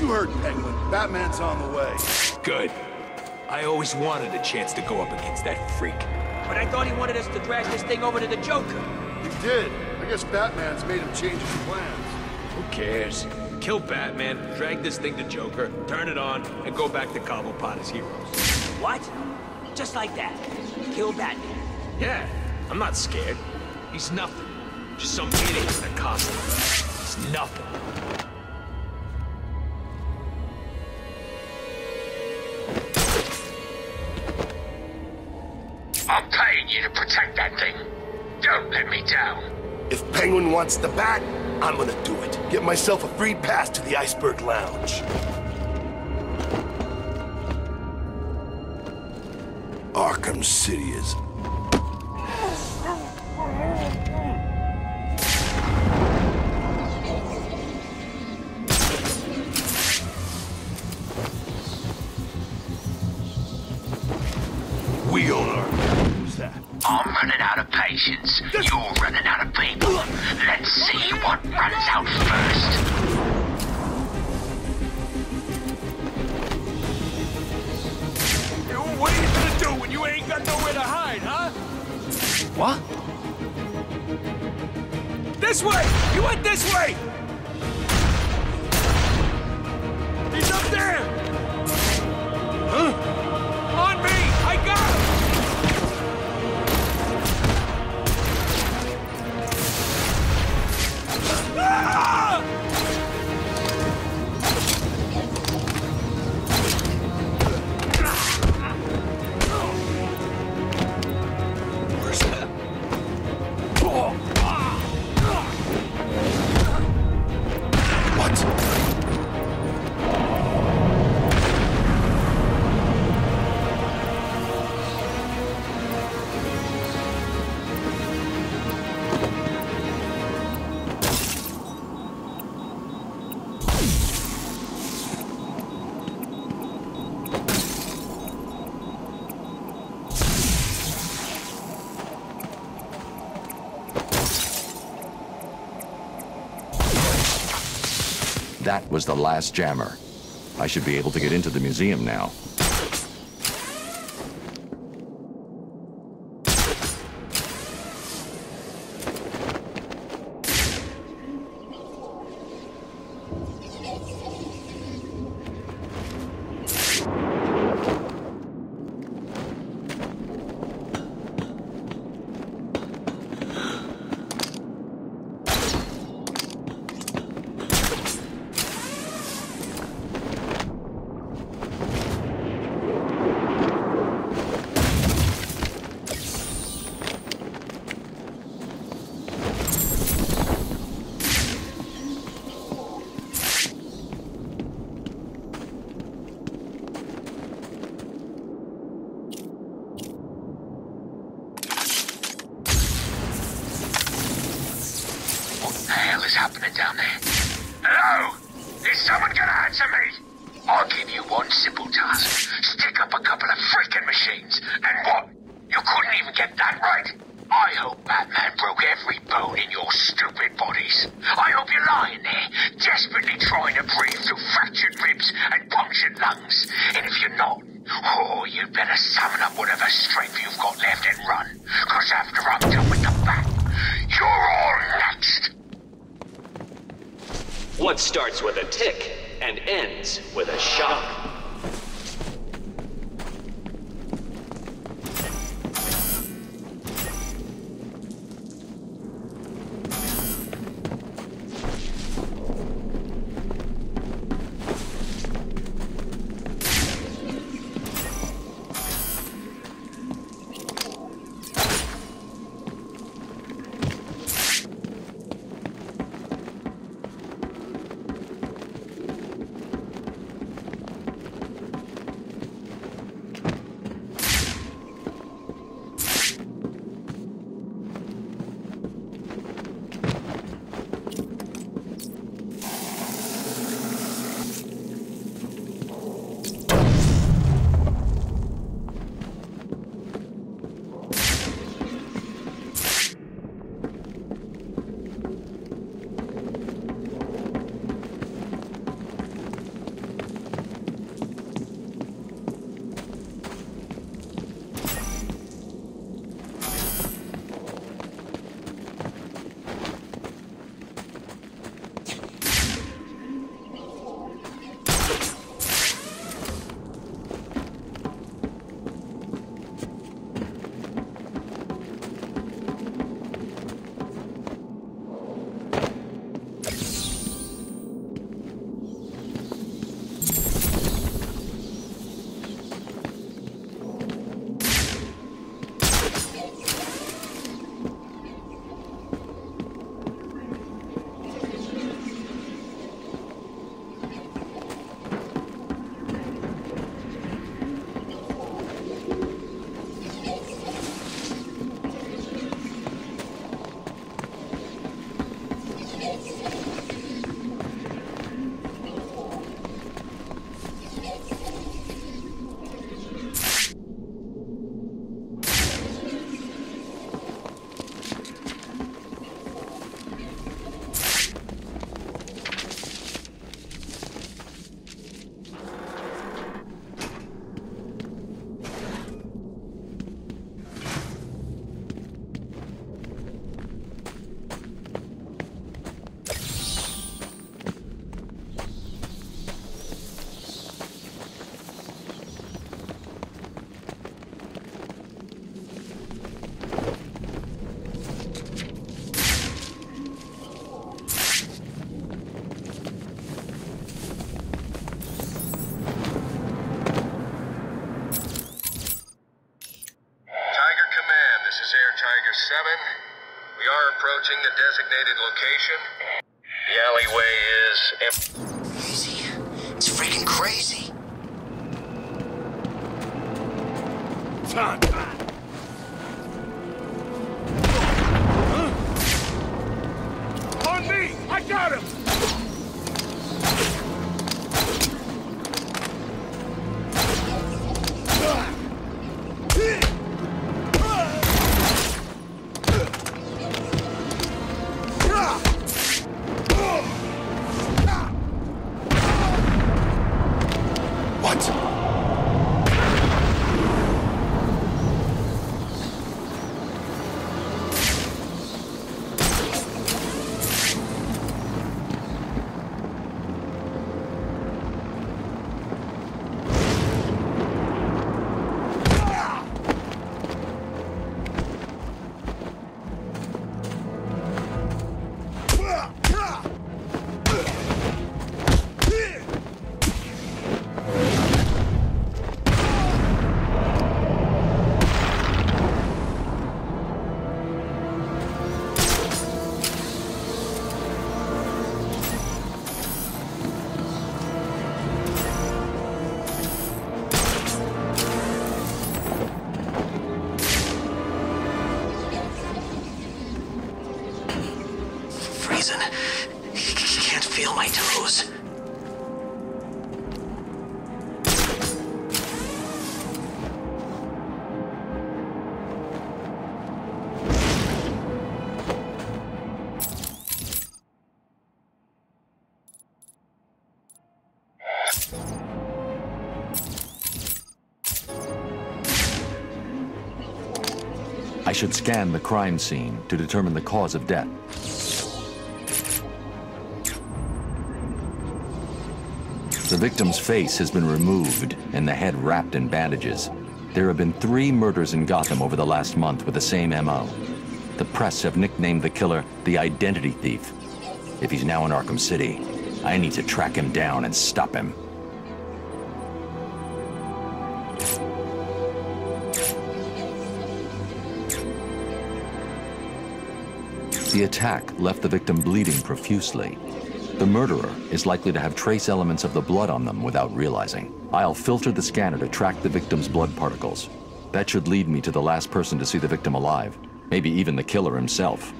You heard Penguin. Batman's on the way. Good. I always wanted a chance to go up against that freak. But I thought he wanted us to drag this thing over to the Joker. He did. I guess Batman's made him change his plans. Who cares? Kill Batman, drag this thing to Joker, turn it on, and go back to Cobblepot as heroes. What? Just like that. Kill Batman. Yeah, I'm not scared. He's nothing. Just some idiot in a costume. He's nothing. That thing. Don't let me down. If Penguin wants the bat, I'm gonna do it. Get myself a free pass to the Iceberg Lounge. Arkham City is... That was the last jammer. I should be able to get into the museum now. Location? Freezing. Can't feel my toes. I should scan the crime scene to determine the cause of death. The victim's face has been removed and the head wrapped in bandages. There have been three murders in Gotham over the last month with the same MO. The press have nicknamed the killer the Identity Thief. If he's now in Arkham City, I need to track him down and stop him. The attack left the victim bleeding profusely. The murderer is likely to have trace elements of the blood on them without realizing. I'll filter the scanner to track the victim's blood particles. That should lead me to the last person to see the victim alive, maybe even the killer himself.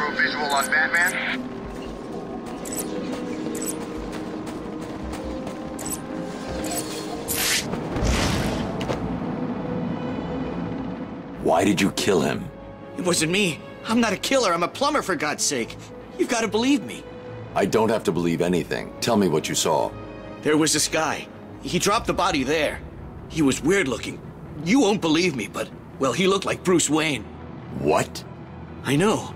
Zero visual on Batman. Why did you kill him? It wasn't me. I'm not a killer. I'm a plumber, for God's sake. You've got to believe me. I don't have to believe anything. Tell me what you saw. There was this guy. He dropped the body there. He was weird looking. You won't believe me, but, well, he looked like Bruce Wayne. What? I know.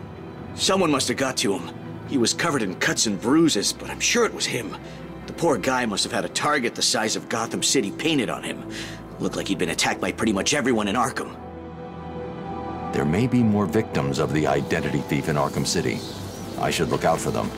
Someone must have got to him. He was covered in cuts and bruises, but I'm sure it was him. The poor guy must have had a target the size of Gotham City painted on him. Looked like he'd been attacked by pretty much everyone in Arkham. There may be more victims of the identity thief in Arkham City. I should look out for them.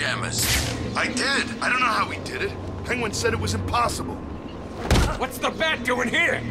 Past the jammers. I did. I don't know how he did it. Penguin said it was impossible. What's the bat doing here?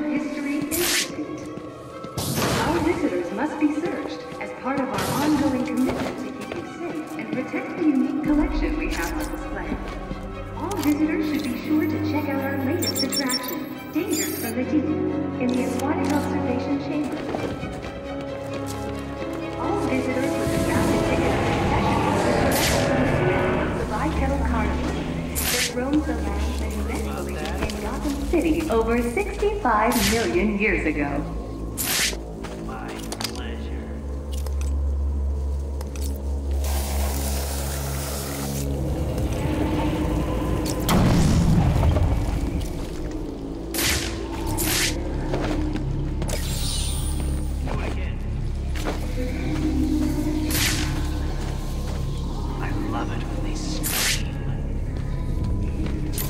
Natural History Institute. Our visitors must be searched as part of our ongoing commitment to keep you safe and protect the unique collection we have on display. All visitors should be sure to check out our latest attraction, Dangers from the Deep, in the Aquatic Observation Chamber. Over 65 million years ago.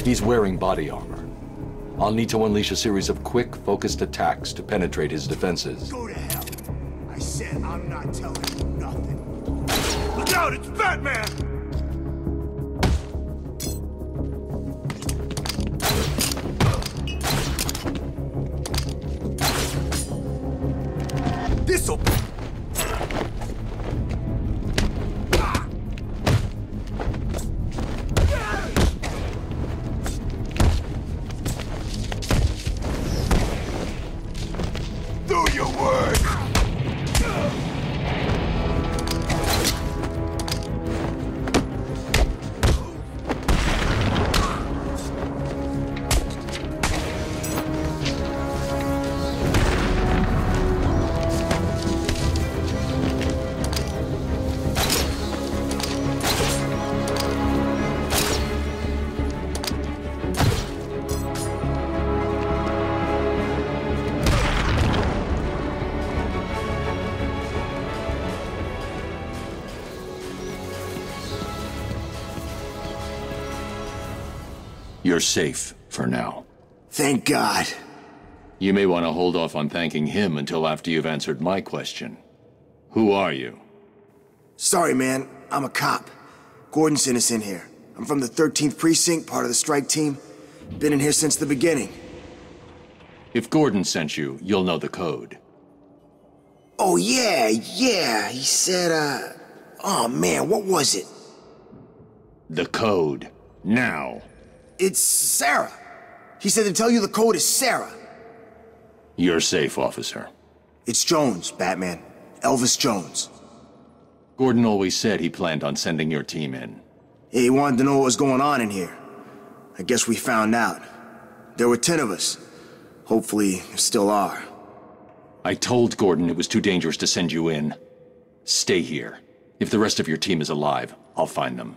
He's wearing body armor. I'll need to unleash a series of quick, focused attacks to penetrate his defenses. Go to hell. I said I'm not telling you You're safe for now. Thank God. You may want to hold off on thanking him until after you've answered my question. Who are you? Sorry, man. I'm a cop. Gordon sent us in here. I'm from the 13th Precinct, part of the strike team. Been in here since the beginning. If Gordon sent you, you'll know the code. Oh, yeah, yeah. He said, uh. Oh, man, what was it? The code. Now. It's Sarah. He said to tell you the code is Sarah. You're safe, officer. It's Jones, Batman. Elvis Jones. Gordon always said he planned on sending your team in. He wanted to know what was going on in here. I guess we found out. There were ten of us. Hopefully, there still are. I told Gordon it was too dangerous to send you in. Stay here. If the rest of your team is alive, I'll find them.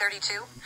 32.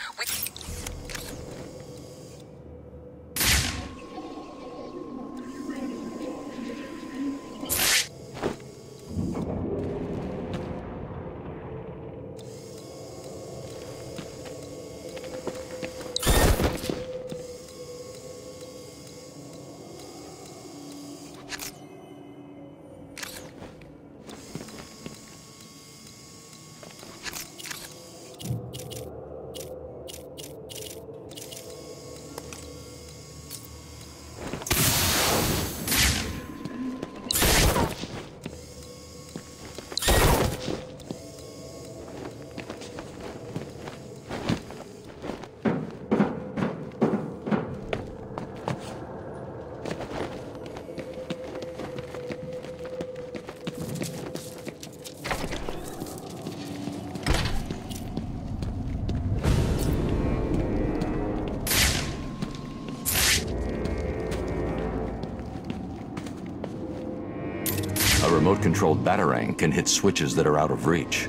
Remote-controlled Batarang can hit switches that are out of reach.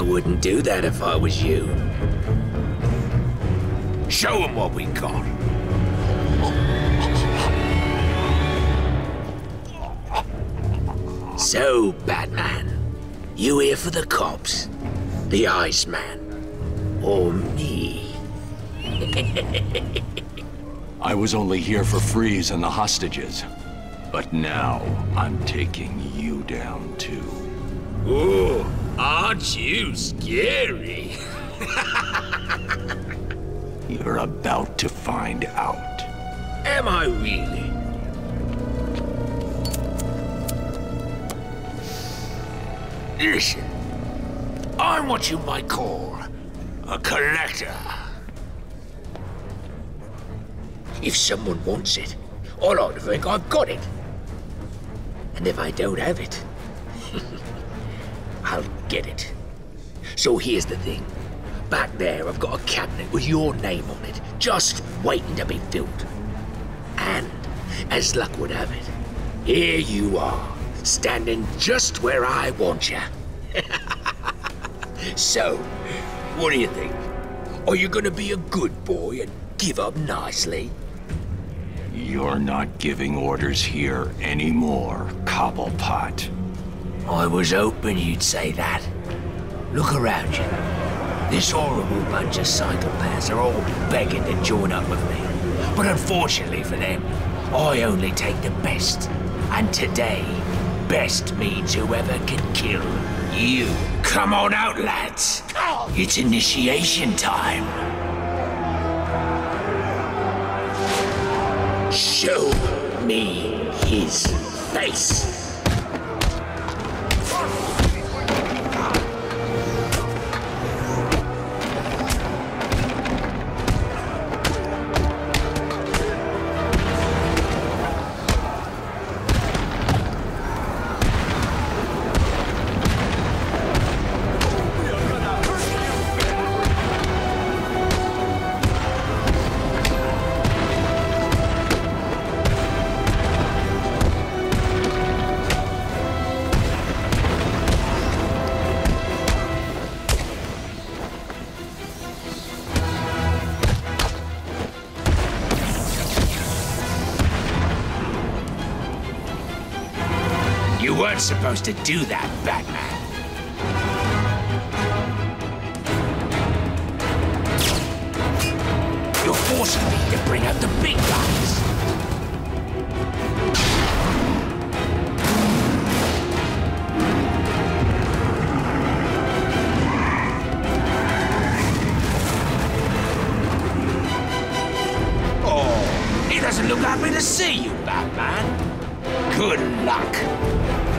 Wouldn't do that if I was you. Show them what we got. So, Batman, you here for the cops, the Iceman, or me? I was only here for Freeze and the hostages. But now, I'm taking you down too. Ooh, aren't you scary? You're about to find out. Am I really? Listen, I'm what you might call a collector. If someone wants it, I like to think I've got it. And if I don't have it, get it. So here's the thing. Back there, I've got a cabinet with your name on it, just waiting to be filled. And, as luck would have it, here you are, standing just where I want you. so, what do you think? Are you gonna be a good boy and give up nicely? You're not giving orders here anymore, Cobblepot. I was hoping you'd say that. Look around you. This horrible bunch of psychopaths are all begging to join up with me. But unfortunately for them, I only take the best. And today, best means whoever can kill you. Come on out, lads. It's initiation time. Show me his face. Supposed to do that, Batman. You're forcing me to bring out the big guns. Oh, doesn't look happy to see you, Batman. Good luck.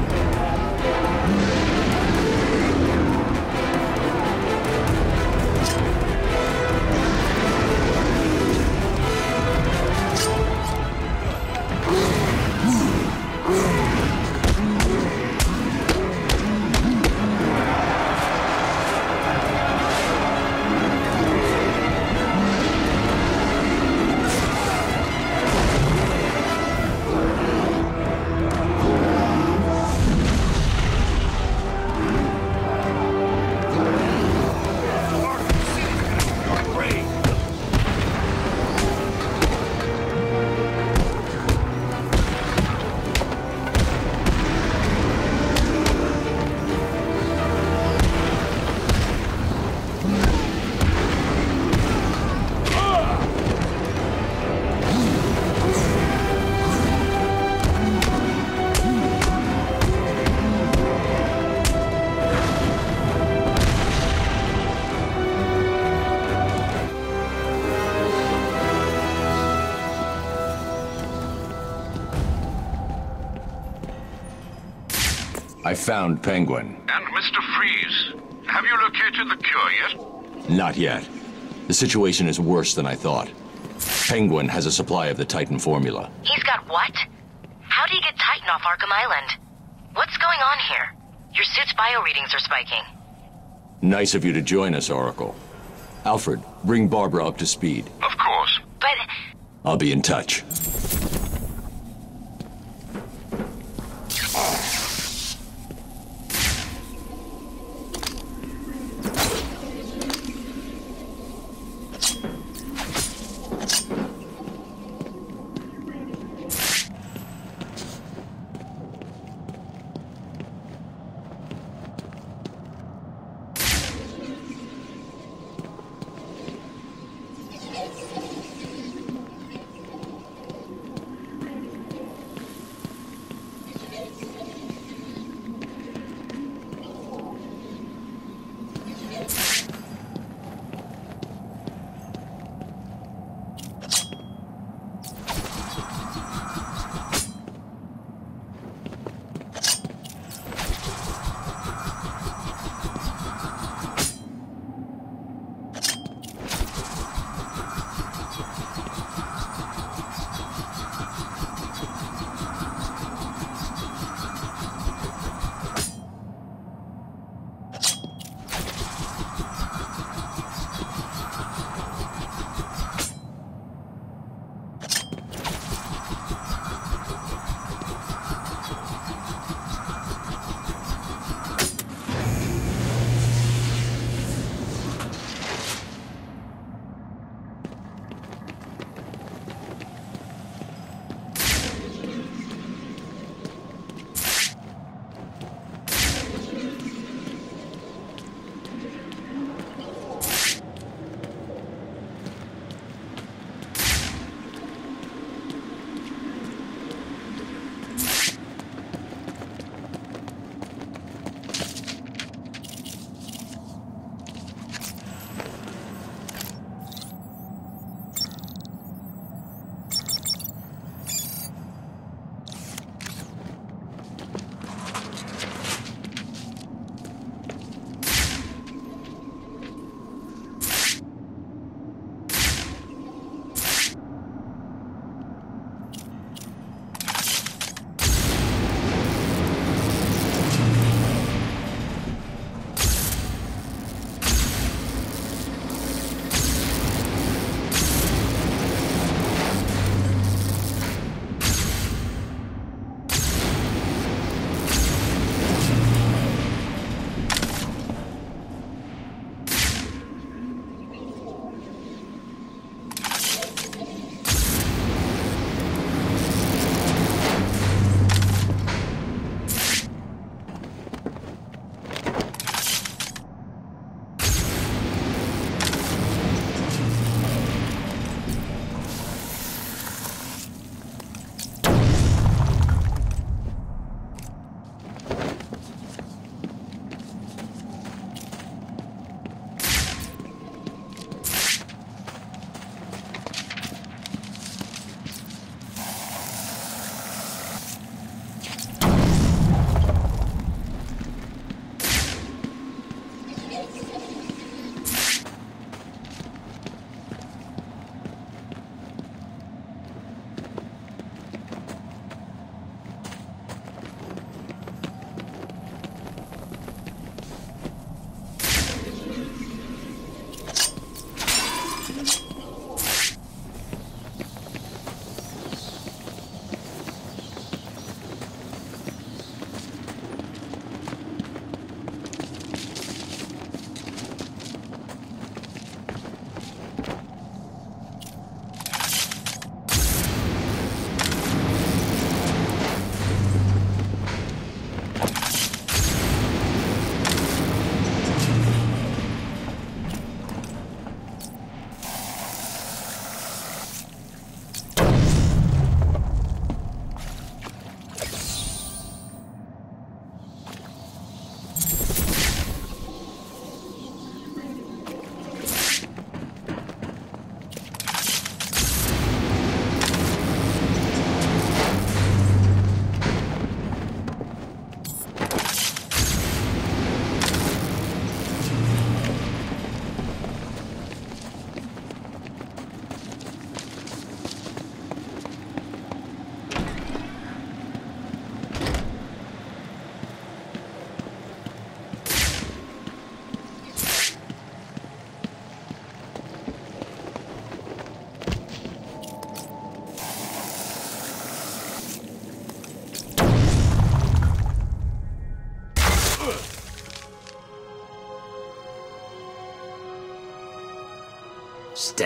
I found Penguin. And Mr. Freeze, have you located the cure yet? Not yet. The situation is worse than I thought. Penguin has a supply of the Titan formula. He's got what? How do you get Titan off Arkham Island? What's going on here? Your suit's bio readings are spiking. Nice of you to join us, Oracle. Alfred, bring Barbara up to speed. Of course. But I'll be in touch.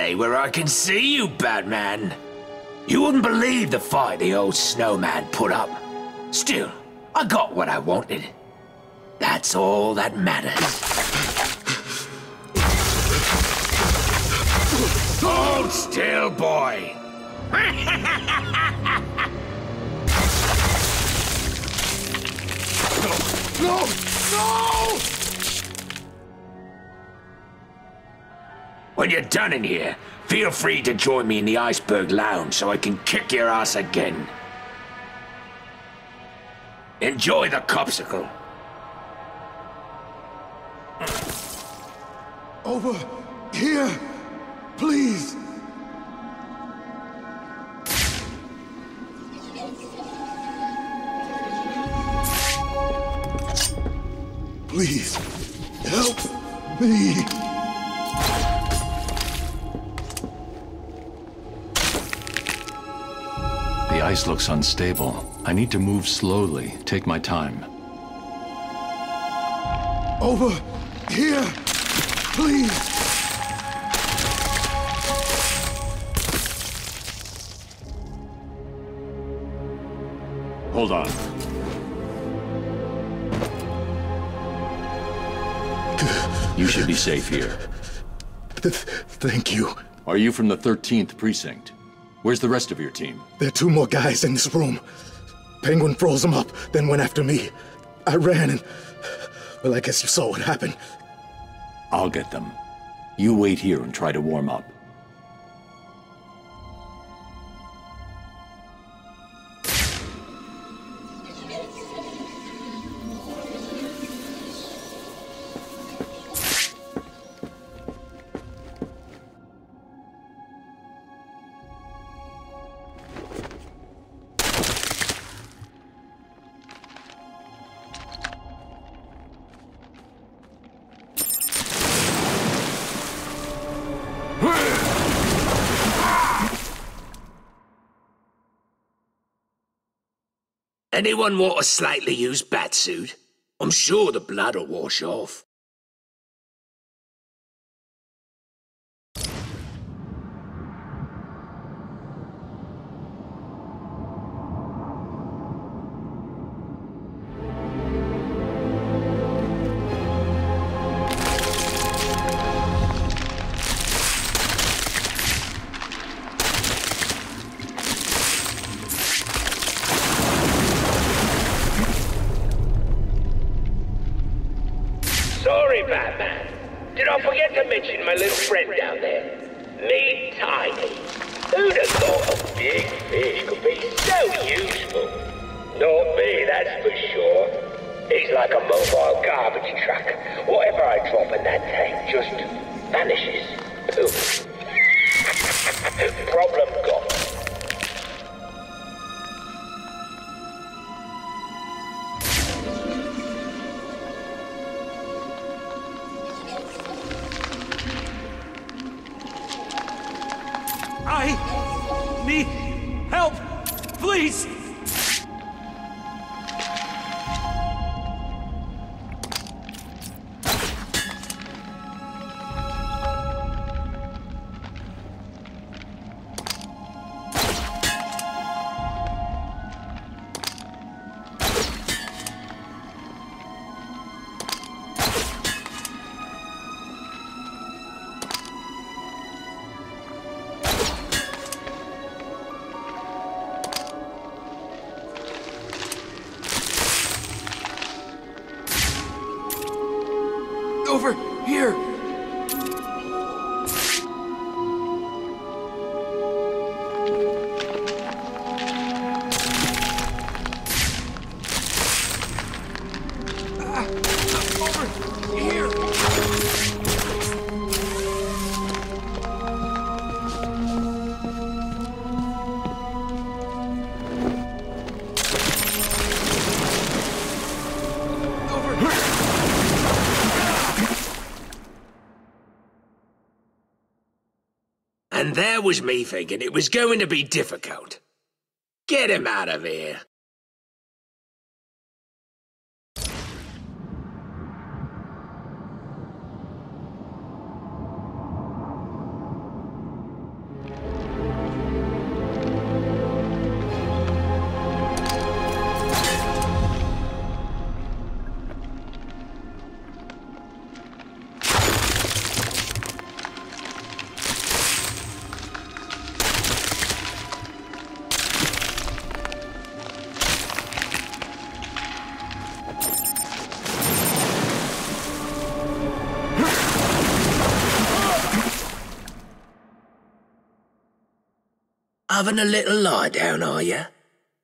Day where I can see you, Batman. You wouldn't believe the fight the old snowman put up. Still, I got what I wanted. That's all that matters. Hold still, boy. No! No! When you're done in here, feel free to join me in the Iceberg Lounge so I can kick your ass again. Enjoy the copsicle. Over here, please. Please, help me. Ice looks unstable. I need to move slowly, take my time. Over here, please. Hold on. You should be safe here. Thank you. Are you from the 13th Precinct? Where's the rest of your team? There are two more guys in this room. Penguin froze them up, then went after me. I ran and. Well, I guess you saw what happened. I'll get them. You wait here and try to warm up. Anyone want a slightly used batsuit? I'm sure the blood'll wash off. My little friend was me thinking it was going to be difficult. Get him out of here. Having a little lie down, are you?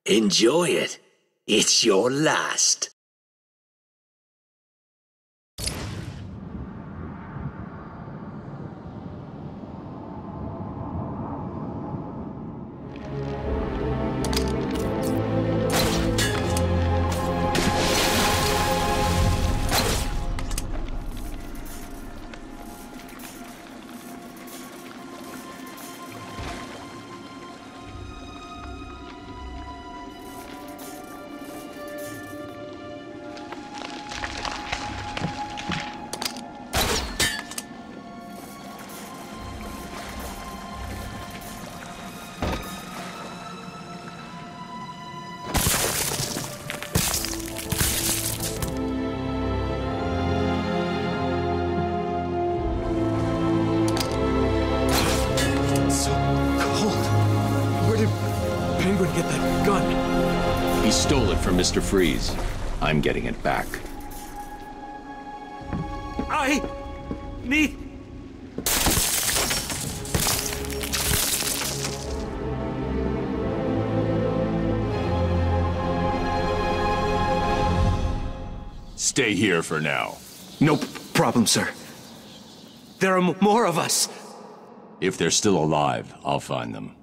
Enjoy it. It's your last. Here for now. No problem, sir. There are more of us. If they're still alive, I'll find them.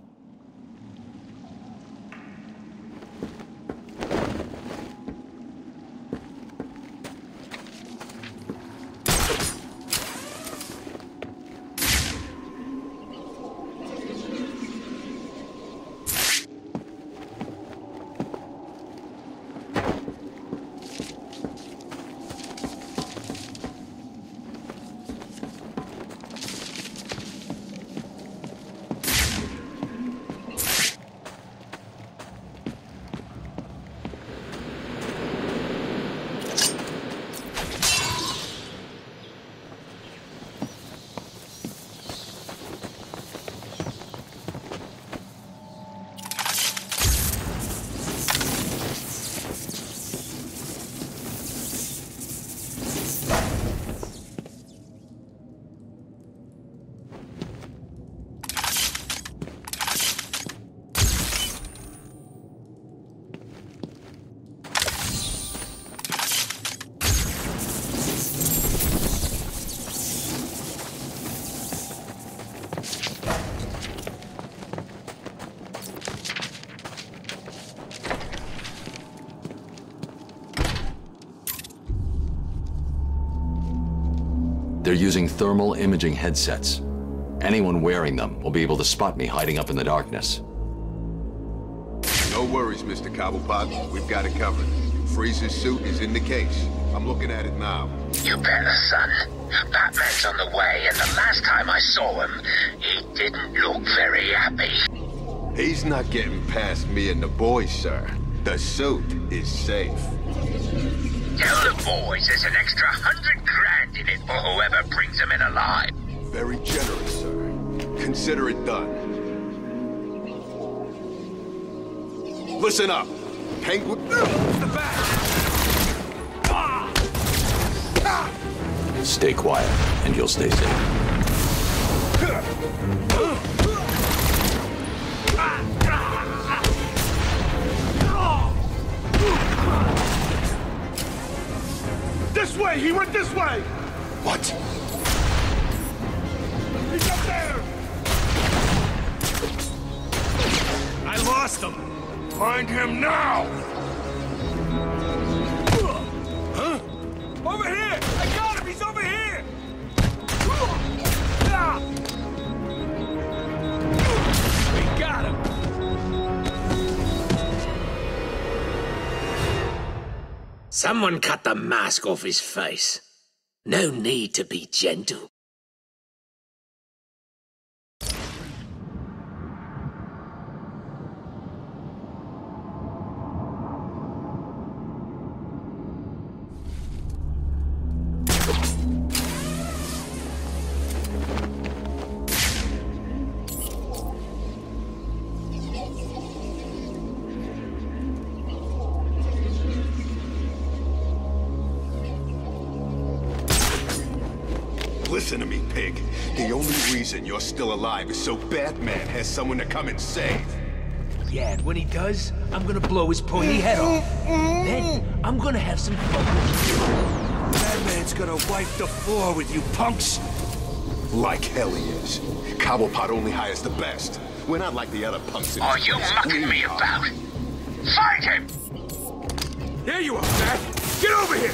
Using thermal imaging headsets. Anyone wearing them will be able to spot me hiding up in the darkness. No worries, Mr. Cobblepot. We've got it covered. Freeze's suit is in the case. I'm looking at it now. You better, son. Batman's on the way, and the last time I saw him, he didn't look very happy. He's not getting past me and the boys, sir. The suit is safe. Tell the boys there's an extra hundred grand in it for whoever brings him in alive. Very generous, sir. Consider it done. Listen up. Penguin... The ah! Ah! Stay quiet, and you'll stay safe. This way! He went this way! What? He's up there! I lost him. Find him now! Huh? Over here! I got him! He's over here! We got him! Someone cut the mask off his face. No need to be gentle. Listen to me, pig. The only reason you're still alive is so Batman has someone to come and save. gad. When he does, I'm gonna blow his pointy head off. Then, I'm gonna have some fun with you. Batman's gonna wipe the floor with you punks. Like hell he is. Cobblepot only hires the best. We're not like the other punks in Are you mucking me are. about? Find him! There you are, Bat! Get over here!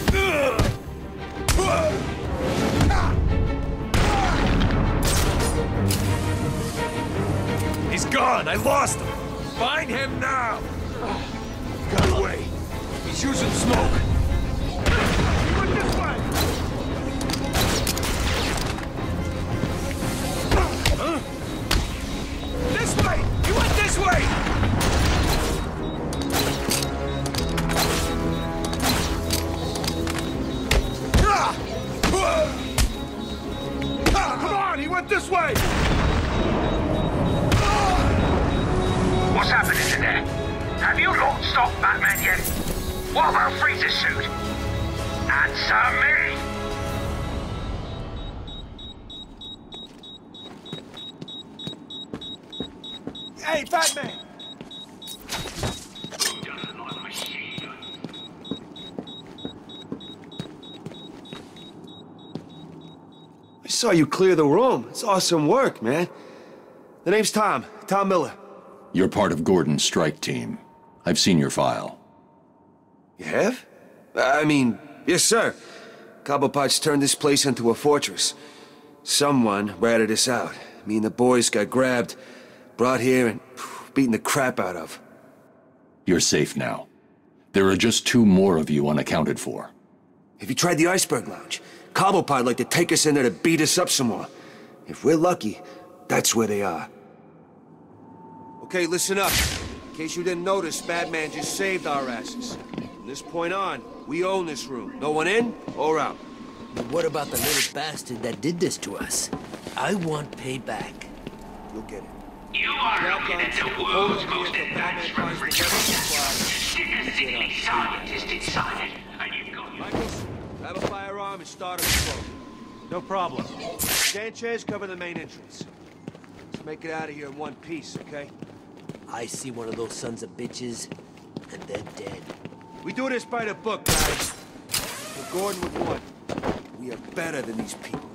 Ah. He's gone! I lost him! Find him now! Got away. He's using smoke. He went this way! This way! He went this way! Come on! He went this way! Have you lot stopped Batman yet? What about Freeze's suit? Answer me! Hey, Batman! I saw you clear the room. It's awesome work, man. The name's Tom. Tom Miller. You're part of Gordon's strike team. I've seen your file. You have? I mean, yes, sir. Cobblepot's turned this place into a fortress. Someone ratted us out. Me and the boys got grabbed, brought here, and beaten the crap out of. You're safe now. There are just two more of you unaccounted for. Have you tried the Iceberg Lounge? Cobblepot like to take us in there to beat us up some more. If we're lucky, that's where they are. Okay, listen up. In case you didn't notice, Batman just saved our asses. From this point on, we own this room. No one in or out. But what about the little bastard that did this to us? I want payback. You'll get it. You are looking at the world's most advanced refrigerator. Stick a sickly scientist inside it, and you've got your... Michaels, grab a firearm and start a smoke. No problem. Sanchez, cover the main entrance. Let's make it out of here in one piece, okay? I see one of those sons of bitches, and they're dead. We do this by the book, guys. We're Gordon with one. We are better than these people.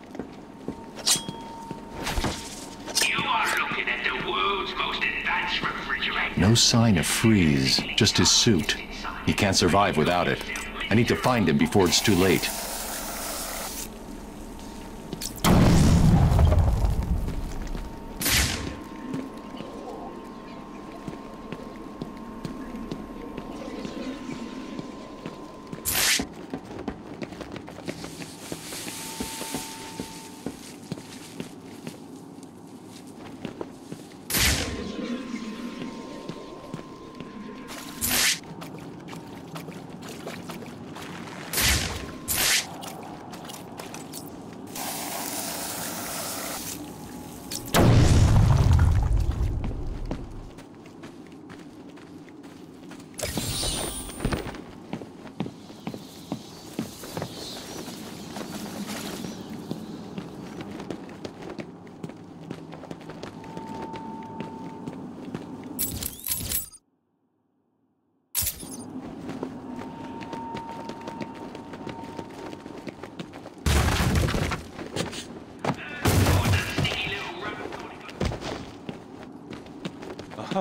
You are looking at the world's most advanced refrigerator. No sign of Freeze, just his suit. He can't survive without it. I need to find him before it's too late.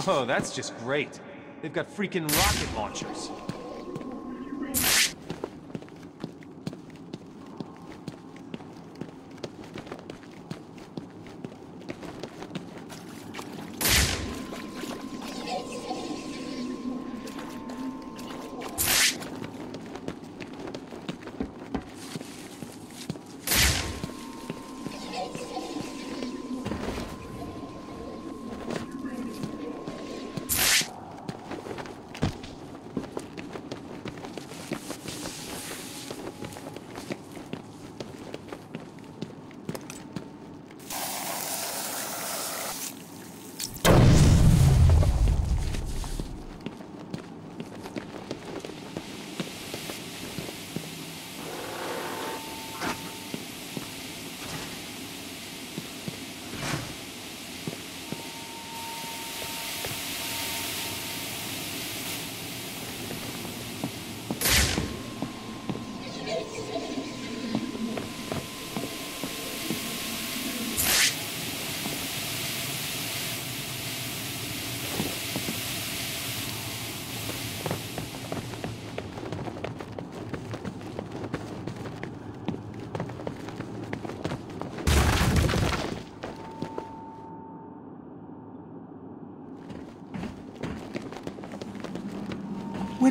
Oh, that's just great. They've got freaking rocket launchers.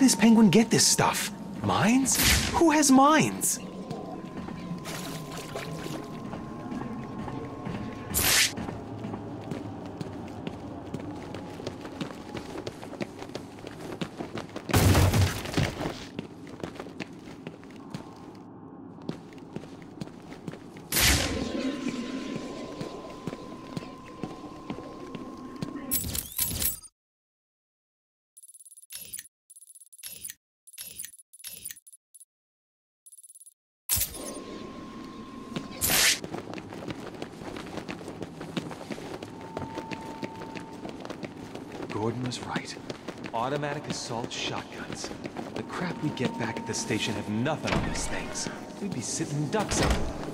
Does this Penguin get this stuff? Mines? Who has mines? Gordon was right. Automatic assault shotguns. The crap we get back at the station have nothing on these things. We'd be sitting ducks up.